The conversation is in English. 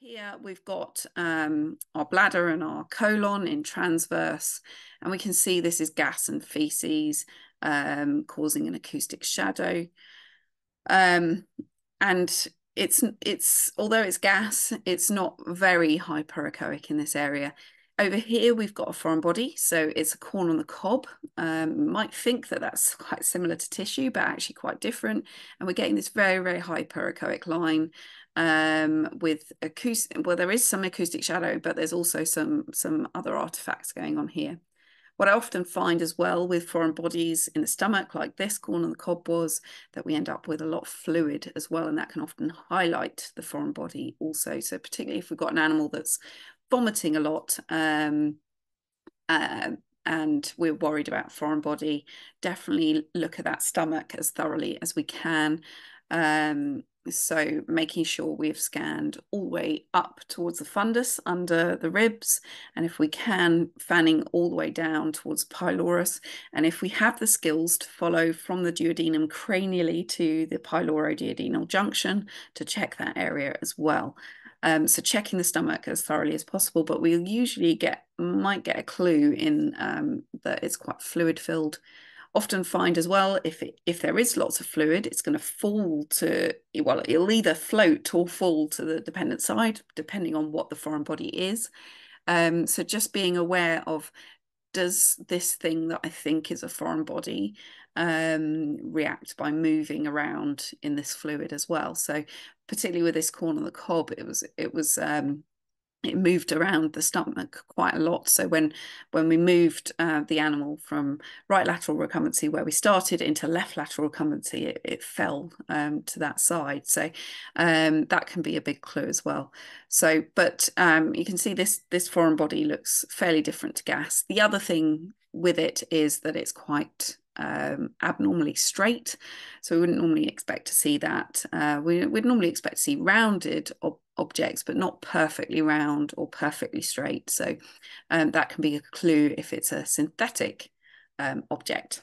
Here we've got um, our bladder and our colon in transverse, and we can see this is gas and feces um, causing an acoustic shadow. Um, and it's it's although it's gas, it's not very hyperechoic in this area. Over here, we've got a foreign body, so it's a corn on the cob. Um, might think that that's quite similar to tissue, but actually quite different. And we're getting this very, very hyperechoic line um, with acoustic. Well, there is some acoustic shadow, but there's also some some other artifacts going on here. What I often find as well with foreign bodies in the stomach, like this corn on the cob was, that we end up with a lot of fluid as well, and that can often highlight the foreign body also. So particularly if we've got an animal that's vomiting a lot, um, uh, and we're worried about foreign body, definitely look at that stomach as thoroughly as we can. Um, so making sure we've scanned all the way up towards the fundus under the ribs. And if we can, fanning all the way down towards pylorus. And if we have the skills to follow from the duodenum cranially to the pyloroduodenal junction to check that area as well. Um, so checking the stomach as thoroughly as possible, but we'll usually get might get a clue in um, that it's quite fluid filled often find as well if it, if there is lots of fluid it's going to fall to well it'll either float or fall to the dependent side depending on what the foreign body is um, so just being aware of does this thing that I think is a foreign body um, react by moving around in this fluid as well? So particularly with this corn on the cob, it was it was um, it moved around the stomach quite a lot. So when when we moved uh, the animal from right lateral recumbency where we started into left lateral recumbency, it, it fell um, to that side. So um, that can be a big clue as well. So, but um, you can see this this foreign body looks fairly different to gas. The other thing with it is that it's quite um, abnormally straight. So we wouldn't normally expect to see that. Uh, we, would normally expect to see rounded ob objects, but not perfectly round or perfectly straight. So um, that can be a clue if it's a synthetic um, object.